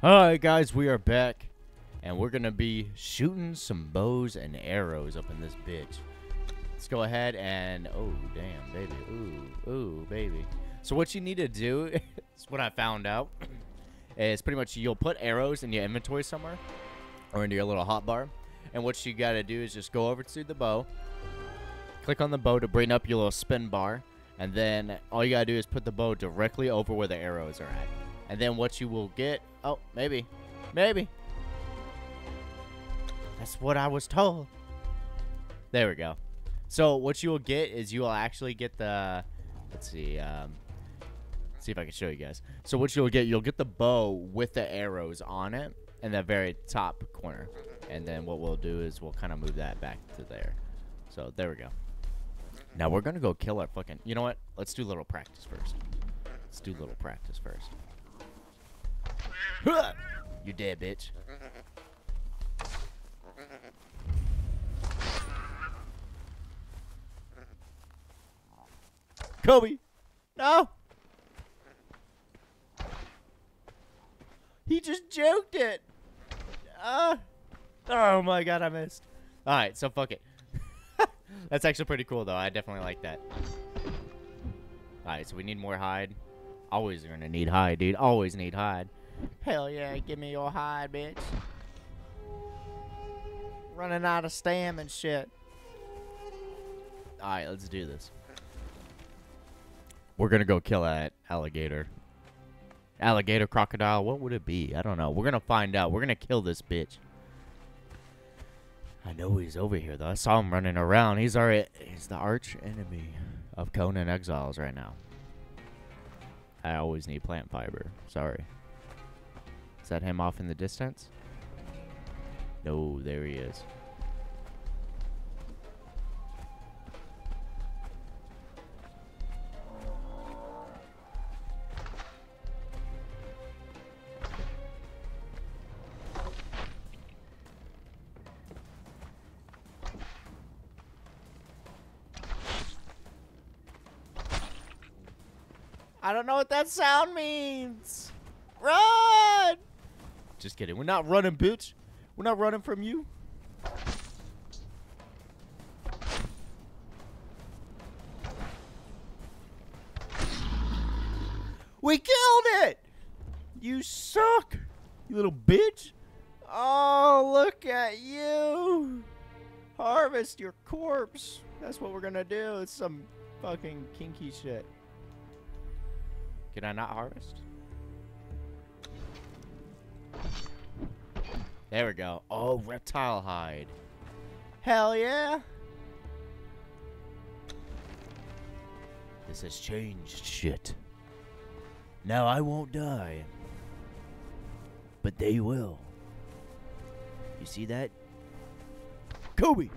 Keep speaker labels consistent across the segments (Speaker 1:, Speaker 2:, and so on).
Speaker 1: Alright guys, we are back. And we're gonna be shooting some bows and arrows up in this bitch. Let's go ahead and oh damn baby. Ooh, ooh, baby. So what you need to do is what I found out is pretty much you'll put arrows in your inventory somewhere or into your little hotbar. And what you gotta do is just go over to the bow, click on the bow to bring up your little spin bar, and then all you gotta do is put the bow directly over where the arrows are at. And then what you will get... Oh, maybe. Maybe. That's what I was told. There we go. So what you will get is you will actually get the... Let's see. Um, let's see if I can show you guys. So what you'll get, you'll get the bow with the arrows on it in the very top corner. And then what we'll do is we'll kind of move that back to there. So there we go. Now we're going to go kill our fucking... You know what? Let's do a little practice first. Let's do a little practice first. You dead, bitch. Kobe! No! He just joked it! Uh, oh my god, I missed. Alright, so fuck it. That's actually pretty cool, though. I definitely like that. Alright, so we need more hide. Always gonna need hide, dude. Always need hide. Hell yeah, give me your hide, bitch. Running out of stam and shit. Alright, let's do this. We're gonna go kill that alligator. Alligator, crocodile, what would it be? I don't know. We're gonna find out. We're gonna kill this bitch. I know he's over here, though. I saw him running around. He's our, he's the arch enemy of Conan Exiles right now. I always need plant fiber. Sorry. Is that him off in the distance? No, there he is. I don't know what that sound means. Run! Just kidding. We're not running, bitch. We're not running from you. We killed it! You suck, you little bitch. Oh, look at you. Harvest your corpse. That's what we're gonna do. It's some fucking kinky shit. Can I not harvest? There we go. Oh, reptile hide. Hell yeah. This has changed shit. Now I won't die. But they will. You see that? Kobe!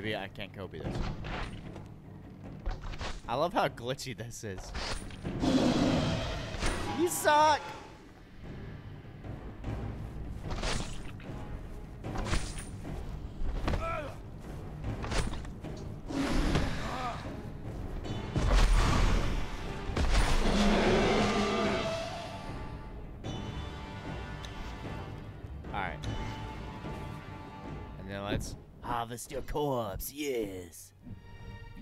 Speaker 1: Maybe I can't Kobe this. I love how glitchy this is. You suck! Harvest your corpse. Yes.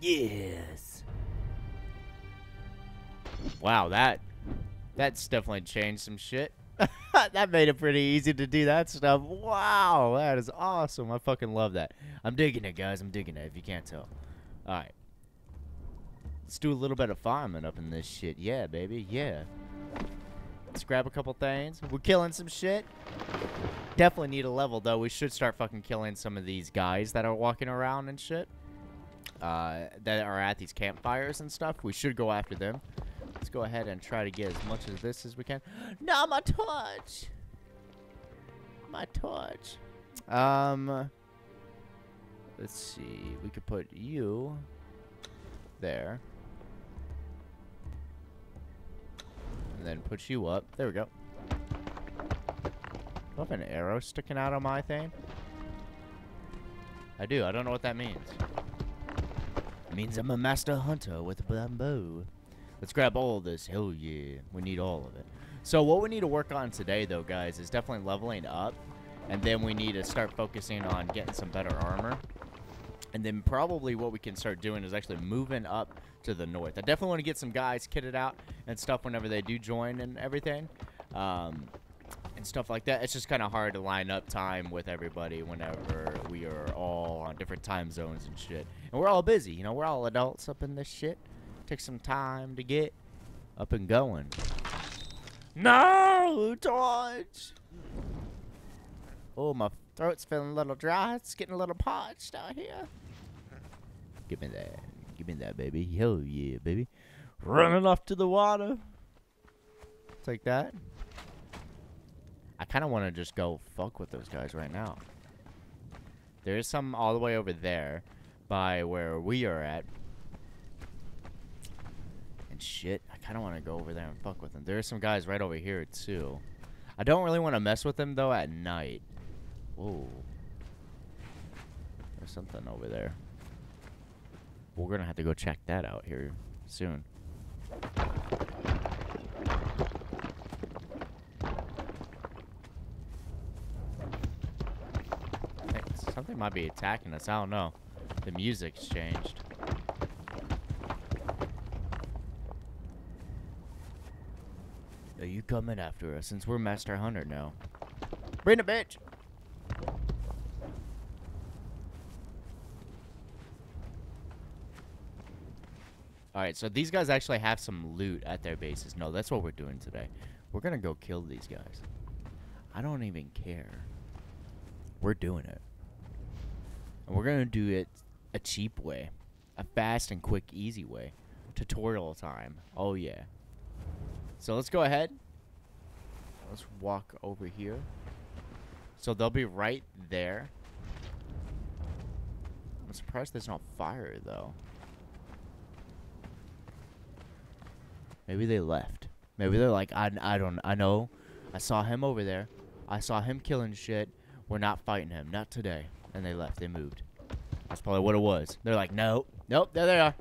Speaker 1: Yes. Wow, that that's definitely changed some shit. that made it pretty easy to do that stuff. Wow, that is awesome. I fucking love that. I'm digging it, guys. I'm digging it, if you can't tell. Alright. Let's do a little bit of farming up in this shit. Yeah, baby. Yeah. Let's grab a couple things. We're killing some shit. Definitely need a level, though. We should start fucking killing some of these guys that are walking around and shit. Uh, that are at these campfires and stuff. We should go after them. Let's go ahead and try to get as much of this as we can. No, my torch! My torch. Um, let's see. We could put you there. And then put you up. There we go. I have an arrow sticking out of my thing? I do. I don't know what that means. It means I'm a master hunter with bamboo. Let's grab all of this. Hell yeah. We need all of it. So what we need to work on today, though, guys, is definitely leveling up. And then we need to start focusing on getting some better armor. And then probably what we can start doing is actually moving up to the north. I definitely want to get some guys kitted out and stuff whenever they do join and everything. Um, stuff like that. It's just kind of hard to line up time with everybody whenever we are all on different time zones and shit. And we're all busy, you know, we're all adults up in this shit. Take some time to get up and going. No, torch! Oh, my throat's feeling a little dry. It's getting a little parched out here. Give me that. Give me that, baby. Hell yeah, baby. Running off to the water. Take that. I kind of want to just go fuck with those guys right now. There is some all the way over there by where we are at. And shit, I kind of want to go over there and fuck with them. There are some guys right over here too. I don't really want to mess with them though at night. Whoa. There's something over there. We're gonna have to go check that out here soon. Something might be attacking us. I don't know. The music's changed. Are you coming after us since we're Master Hunter now? Bring the bitch! Alright, so these guys actually have some loot at their bases. No, that's what we're doing today. We're gonna go kill these guys. I don't even care. We're doing it. And we're gonna do it a cheap way. A fast and quick, easy way. Tutorial time. Oh yeah. So let's go ahead. Let's walk over here. So they'll be right there. I'm surprised there's not fire though. Maybe they left. Maybe they're like, I, I don't, I know. I saw him over there. I saw him killing shit. We're not fighting him. Not today. And they left. They moved. That's probably what it was. They're like, nope. Nope. There they are.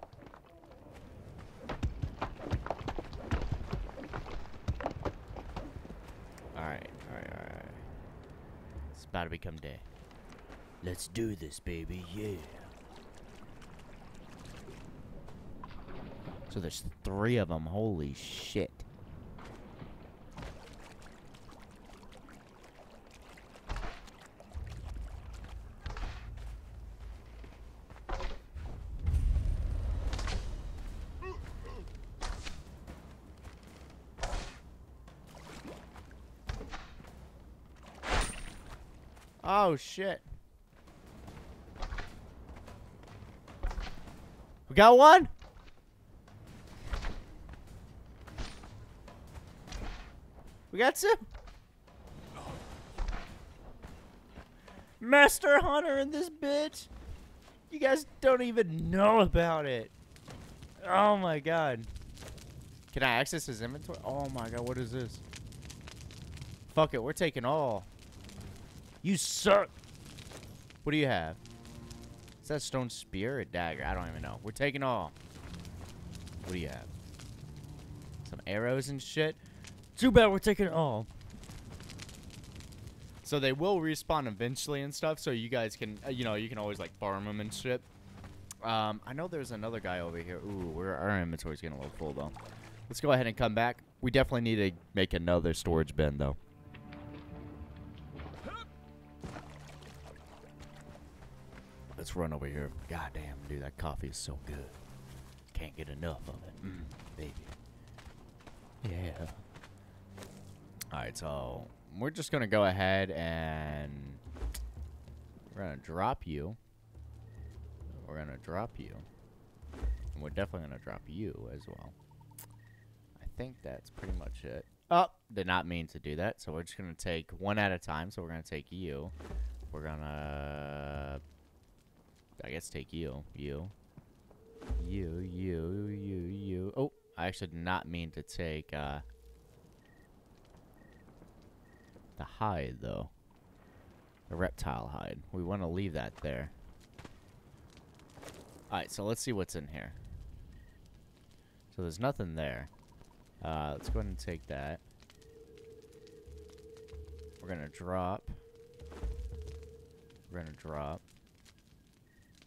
Speaker 1: Alright. Alright. Alright. It's about to become day. Let's do this, baby. Yeah. So there's three of them. Holy shit. Oh, shit. We got one? We got two. Master Hunter in this bitch. You guys don't even know about it. Oh my god. Can I access his inventory? Oh my god, what is this? Fuck it, we're taking all. You suck. What do you have? Is that stone spear or dagger? I don't even know. We're taking all. What do you have? Some arrows and shit. Too bad we're taking all. So they will respawn eventually and stuff. So you guys can, uh, you know, you can always like farm them and shit. Um, I know there's another guy over here. Ooh, our inventory's getting a little full though. Let's go ahead and come back. We definitely need to make another storage bin though. Let's run over here. God damn, dude, that coffee is so good. Can't get enough of it. Mm, baby. Yeah. Alright, so we're just going to go ahead and we're going to drop you. We're going to drop you. And we're definitely going to drop you as well. I think that's pretty much it. Oh, did not mean to do that. So we're just going to take one at a time. So we're going to take you. We're going to, I guess, take you. You. You, you, you, you. Oh, I actually did not mean to take, uh, The hide, though. The reptile hide. We want to leave that there. Alright, so let's see what's in here. So there's nothing there. Uh, let's go ahead and take that. We're gonna drop. We're gonna drop.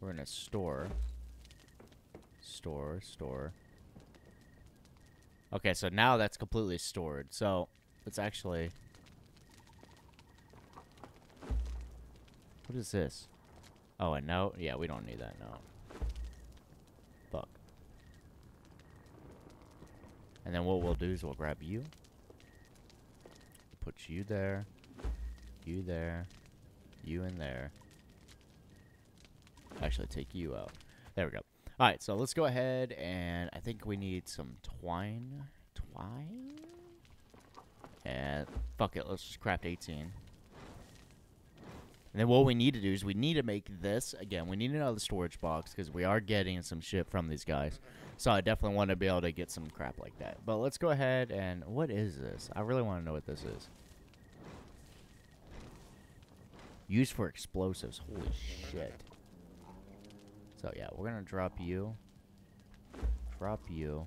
Speaker 1: We're gonna store. Store, store. Okay, so now that's completely stored. So, let's actually... What is this? Oh, a note? Yeah, we don't need that note. Fuck. And then what we'll do is we'll grab you. Put you there. You there. You in there. Actually, take you out. There we go. Alright, so let's go ahead and I think we need some twine. Twine? And fuck it, let's just craft 18. And then what we need to do is we need to make this again. We need another storage box because we are getting some shit from these guys. So I definitely want to be able to get some crap like that. But let's go ahead and what is this? I really want to know what this is. Used for explosives. Holy shit. So yeah, we're gonna drop you. Drop you.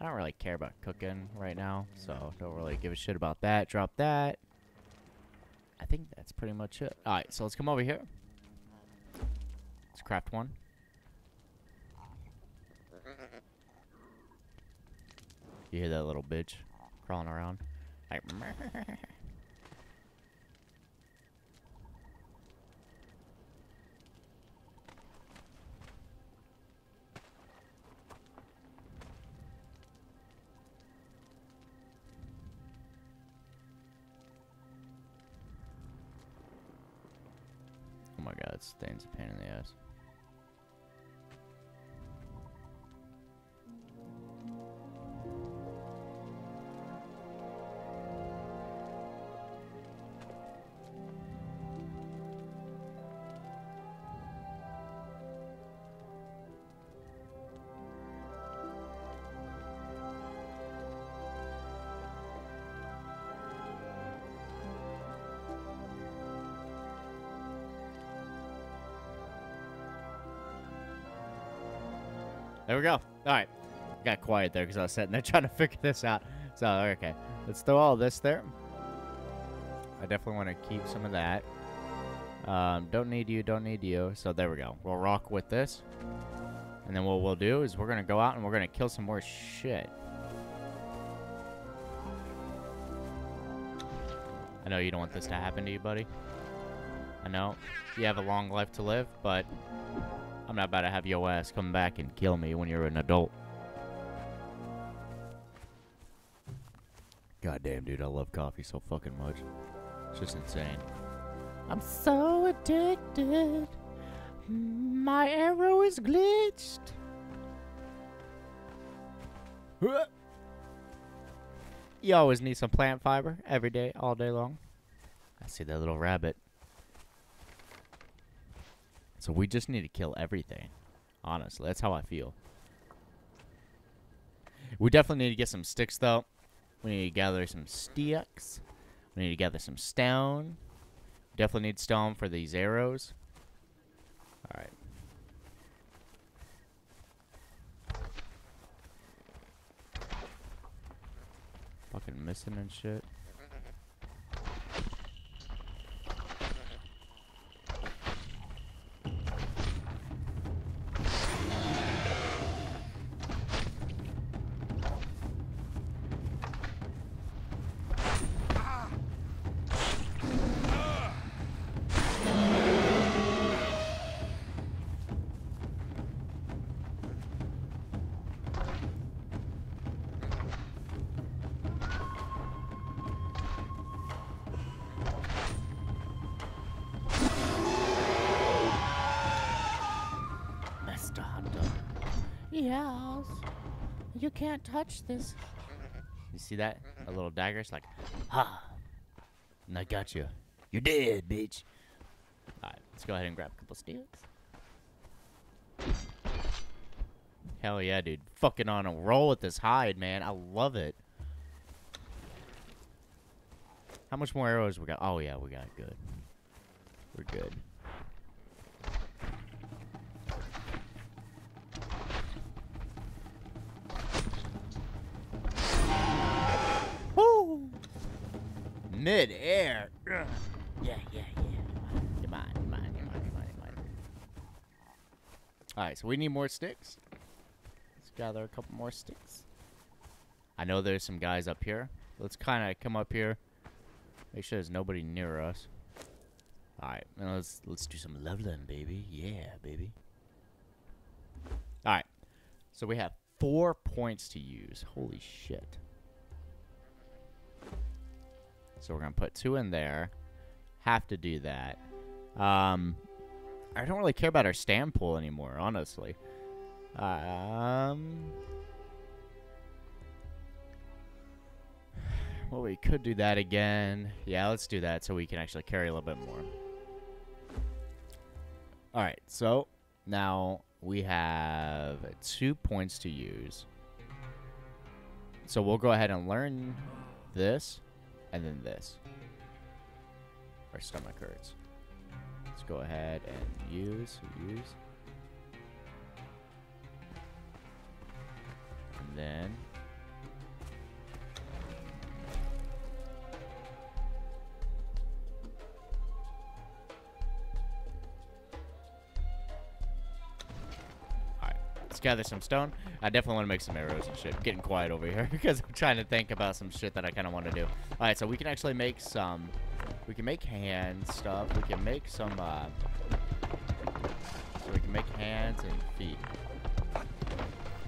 Speaker 1: I don't really care about cooking right now, so don't really give a shit about that. Drop that. I think that's pretty much it. Alright, so let's come over here. Let's craft one. You hear that little bitch crawling around? Like, There we go. All right. Got quiet there because I was sitting there trying to figure this out. So, okay. Let's throw all this there. I definitely want to keep some of that. Um, don't need you, don't need you. So there we go. We'll rock with this. And then what we'll do is we're going to go out and we're going to kill some more shit. I know you don't want this to happen to you, buddy. I know you have a long life to live, but I'm not about to have your ass come back and kill me when you're an adult. Goddamn, dude, I love coffee so fucking much. It's just insane. I'm so addicted. My arrow is glitched. You always need some plant fiber every day, all day long. I see that little rabbit. So we just need to kill everything. Honestly, that's how I feel. We definitely need to get some sticks, though. We need to gather some sticks. We need to gather some stone. Definitely need stone for these arrows. Alright. Fucking missing and shit. Yes. You can't touch this. You see that? A little dagger? It's like, ha! And I got you. You're dead, bitch. Alright, let's go ahead and grab a couple sticks. Hell yeah, dude. Fucking on a roll with this hide, man. I love it. How much more arrows we got? Oh yeah, we got good. We're good. Mid air. Yeah, yeah, yeah. Come on, come on, come on, come on, come on. All right, so we need more sticks. Let's gather a couple more sticks. I know there's some guys up here. Let's kind of come up here. Make sure there's nobody near us. All right, now let's let's do some leveling, baby. Yeah, baby. All right, so we have four points to use. Holy shit. So we're gonna put two in there. Have to do that. Um, I don't really care about our stand pool anymore, honestly. Um, well, we could do that again. Yeah, let's do that so we can actually carry a little bit more. All right, so now we have two points to use. So we'll go ahead and learn this and then this. Our stomach hurts. Let's go ahead and use, use. And then gather some stone. I definitely want to make some arrows and shit. getting quiet over here because I'm trying to think about some shit that I kind of want to do. Alright, so we can actually make some... We can make hand stuff. We can make some, uh... So we can make hands and feet.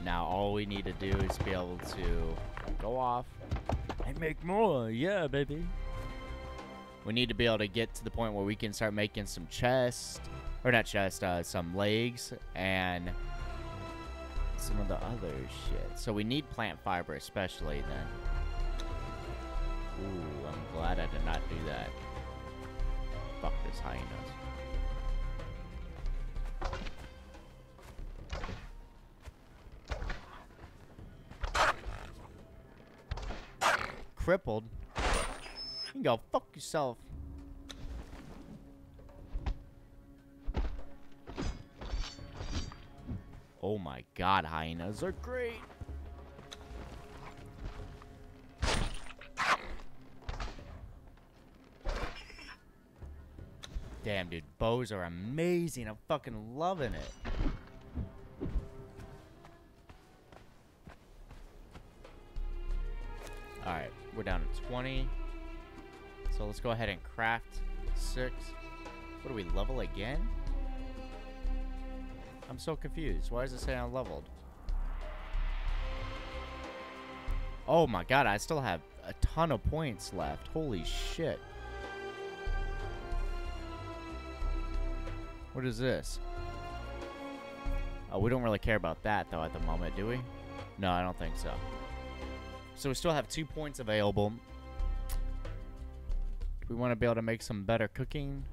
Speaker 1: Now all we need to do is be able to go off and make more. Yeah, baby. We need to be able to get to the point where we can start making some chest, or not chest, uh, some legs and some of the other shit. So we need plant fiber especially then. Ooh, I'm glad I did not do that. Fuck this hyenas. Crippled? You can go fuck yourself. Oh my god, hyenas are great. Damn, dude, bows are amazing. I'm fucking loving it. Alright, we're down to 20. So let's go ahead and craft six. What do we level again? I'm so confused. Why does it say I'm leveled? Oh my god, I still have a ton of points left. Holy shit. What is this? Oh, we don't really care about that, though, at the moment, do we? No, I don't think so. So we still have two points available. We want to be able to make some better cooking?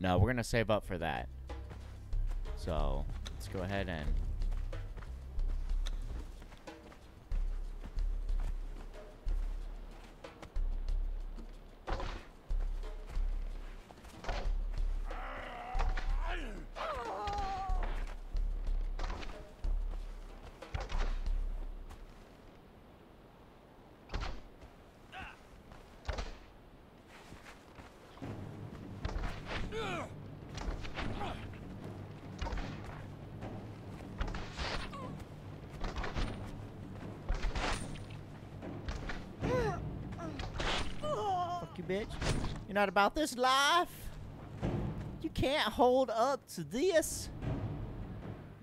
Speaker 1: No, we're going to save up for that. So, let's go ahead and... bitch. You're not about this life. You can't hold up to this.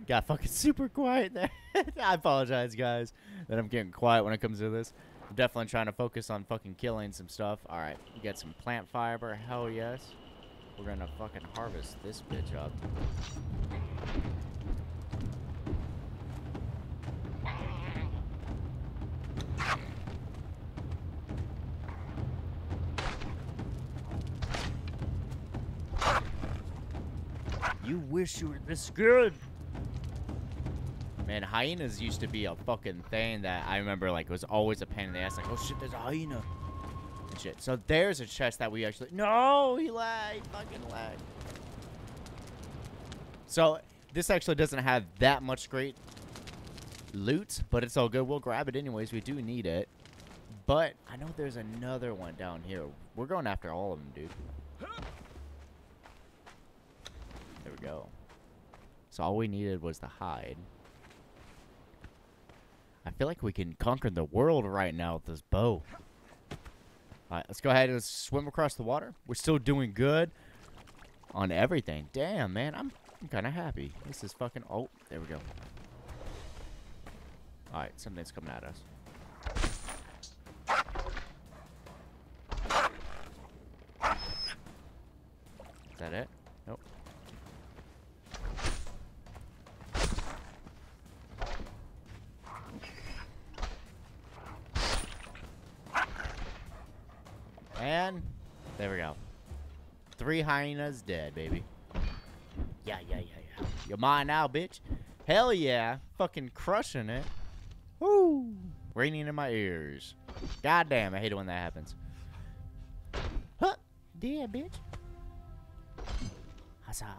Speaker 1: Got fucking super quiet there. I apologize, guys, that I'm getting quiet when it comes to this. I'm definitely trying to focus on fucking killing some stuff. Alright, we got some plant fiber. Hell yes. We're gonna fucking harvest this bitch up. You wish you were this good. Man, Man, hyenas used to be a fucking thing that I remember like it was always a pain in the ass. Like, oh shit, there's a hyena. And shit. So there's a chest that we actually. No, he lagged. Fucking lagged. So this actually doesn't have that much great loot, but it's all good. We'll grab it anyways. We do need it. But I know there's another one down here. We're going after all of them, dude. There we go. So all we needed was the hide. I feel like we can conquer the world right now with this bow. Alright, let's go ahead and swim across the water. We're still doing good on everything. Damn, man. I'm, I'm kind of happy. This is fucking... Oh, there we go. Alright, something's coming at us. Is that it? Nope. And there we go. Three hyenas dead, baby. Yeah, yeah, yeah, yeah. You're mine now, bitch. Hell yeah. Fucking crushing it. Woo! Raining in my ears. God damn, I hate it when that happens. Huh! Yeah, bitch. Huzzah.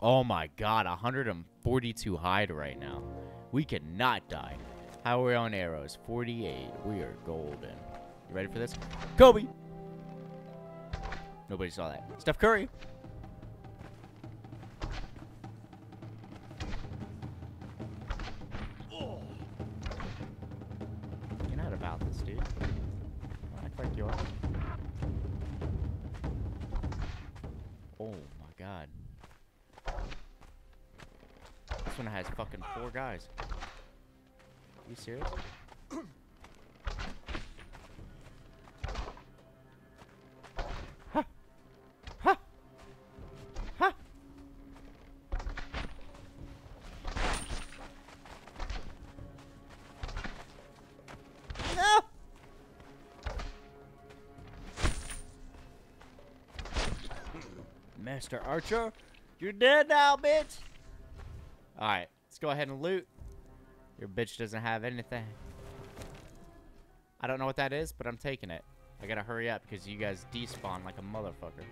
Speaker 1: Oh my god, 142 hide right now. We cannot die. How are we on arrows? 48. We are golden. You ready for this? Kobe! Nobody saw that. Steph Curry! You're not about this, dude. Act like you are. Oh my god. This one has fucking four guys. you serious? Master Archer, you're dead now, bitch. All right, let's go ahead and loot. Your bitch doesn't have anything. I don't know what that is, but I'm taking it. I gotta hurry up because you guys despawn like a motherfucker.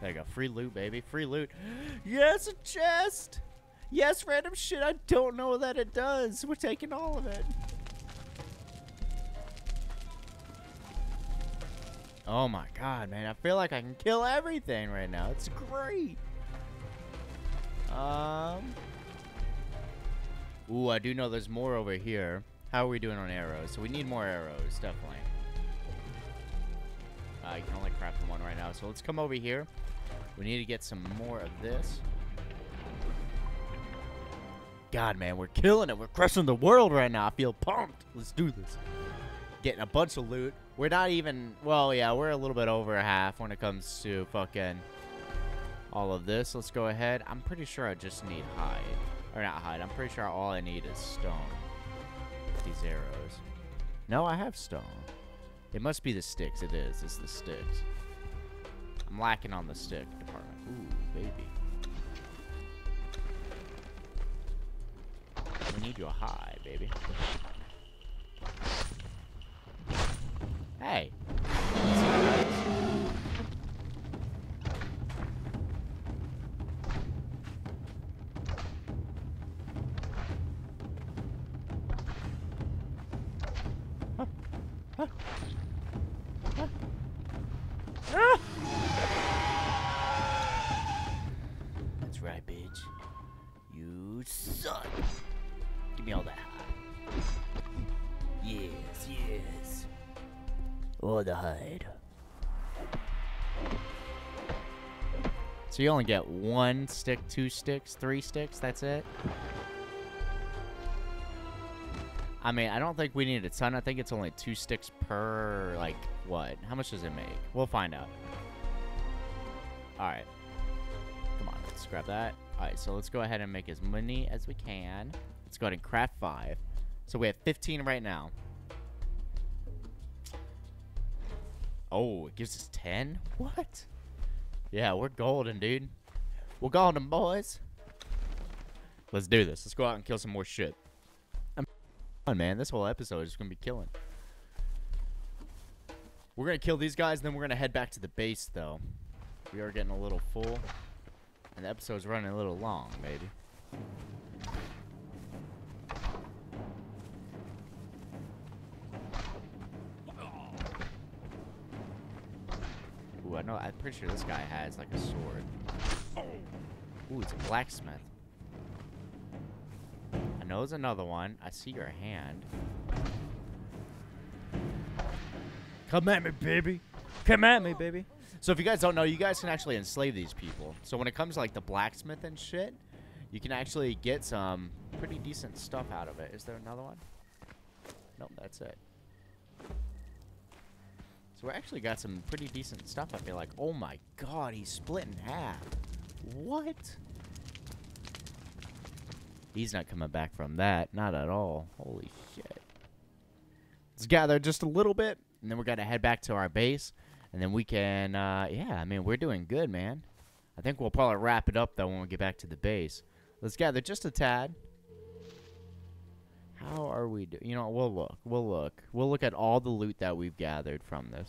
Speaker 1: There you go. Free loot, baby. Free loot. Yes, a chest! Yes, random shit I don't know that it does. We're taking all of it. Oh my god, man. I feel like I can kill everything right now. It's great. Um. Ooh, I do know there's more over here. How are we doing on arrows? So we need more arrows, definitely. Uh, can only craft one right now. So let's come over here. We need to get some more of this. God, man, we're killing it. We're crushing the world right now. I feel pumped. Let's do this. Getting a bunch of loot. We're not even... Well, yeah, we're a little bit over half when it comes to fucking all of this. Let's go ahead. I'm pretty sure I just need hide. Or not hide. I'm pretty sure all I need is stone. These arrows. No, I have stone. It must be the sticks. It is. It's the sticks. I'm lacking on the stick department. Ooh, baby. We need you a high, baby. Hey. The hide. So you only get one stick, two sticks, three sticks, that's it? I mean, I don't think we need a ton. I think it's only two sticks per, like, what? How much does it make? We'll find out. Alright. Come on, let's grab that. Alright, so let's go ahead and make as many as we can. Let's go ahead and craft five. So we have 15 right now. Oh, it gives us 10? What? Yeah, we're golden, dude. We're golden, boys. Let's do this. Let's go out and kill some more shit. I'm fun, man. This whole episode is gonna be killing. We're gonna kill these guys, and then we're gonna head back to the base, though. We are getting a little full, and the episode's running a little long, maybe. I know. I'm pretty sure this guy has like a sword. Ooh, it's a blacksmith. I know there's another one. I see your hand. Come at me, baby. Come at me, baby. So if you guys don't know, you guys can actually enslave these people. So when it comes to like the blacksmith and shit, you can actually get some pretty decent stuff out of it. Is there another one? Nope, that's it. So we actually got some pretty decent stuff, I feel like. Oh my god, he's split in half. What? He's not coming back from that. Not at all. Holy shit. Let's gather just a little bit, and then we're going to head back to our base. And then we can, uh, yeah, I mean, we're doing good, man. I think we'll probably wrap it up, though, when we get back to the base. Let's gather just a tad. How are we doing? You know, we'll look. We'll look. We'll look at all the loot that we've gathered from this.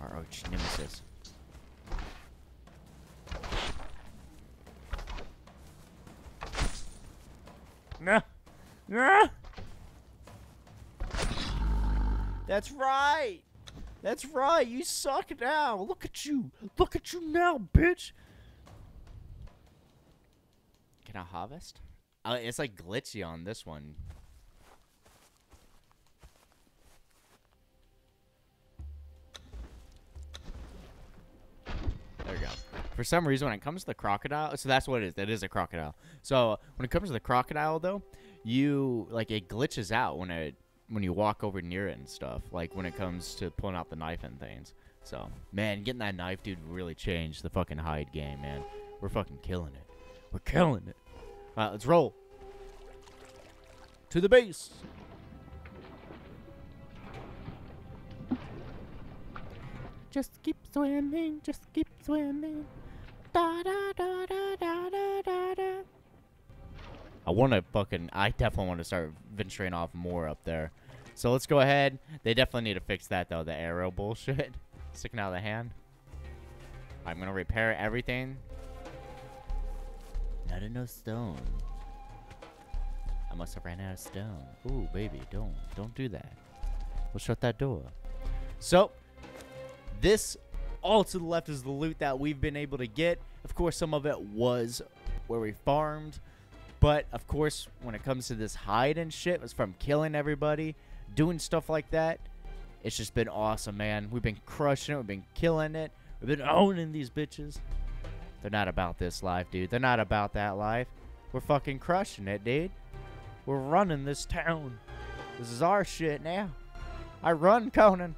Speaker 1: Our arch nemesis. Nah. Nah. That's right. That's right. You suck now. Look at you. Look at you now, bitch. Can I harvest? Uh, it's like glitchy on this one. There we go. For some reason, when it comes to the crocodile, so that's what it is. That is a crocodile. So when it comes to the crocodile, though, you like it glitches out when it when you walk over near it and stuff. Like when it comes to pulling out the knife and things. So man, getting that knife, dude, really changed the fucking hide game, man. We're fucking killing it. We're killing it. All right, let's roll to the base. Just keep swimming, just keep swimming. Da da da da da da da da. I want to fucking. I definitely want to start venturing off more up there. So let's go ahead. They definitely need to fix that though. The arrow bullshit sticking out of the hand. I'm gonna repair everything. Not enough stone. I must have ran out of stone. Ooh, baby, don't don't do that. We'll shut that door. So, this all to the left is the loot that we've been able to get. Of course, some of it was where we farmed. But, of course, when it comes to this hide and shit, it was from killing everybody, doing stuff like that. It's just been awesome, man. We've been crushing it. We've been killing it. We've been owning these bitches. They're not about this life, dude. They're not about that life. We're fucking crushing it, dude. We're running this town. This is our shit now. I run Conan.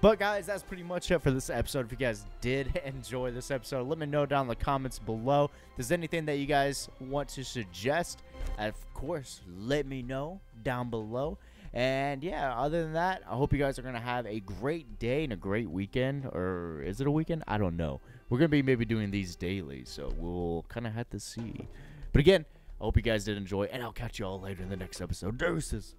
Speaker 1: But guys, that's pretty much it for this episode. If you guys did enjoy this episode, let me know down in the comments below. If there's anything that you guys want to suggest, of course, let me know down below. And yeah, other than that, I hope you guys are going to have a great day and a great weekend. Or is it a weekend? I don't know. We're going to be maybe doing these daily, so we'll kind of have to see. But again, I hope you guys did enjoy, and I'll catch you all later in the next episode. Deuces.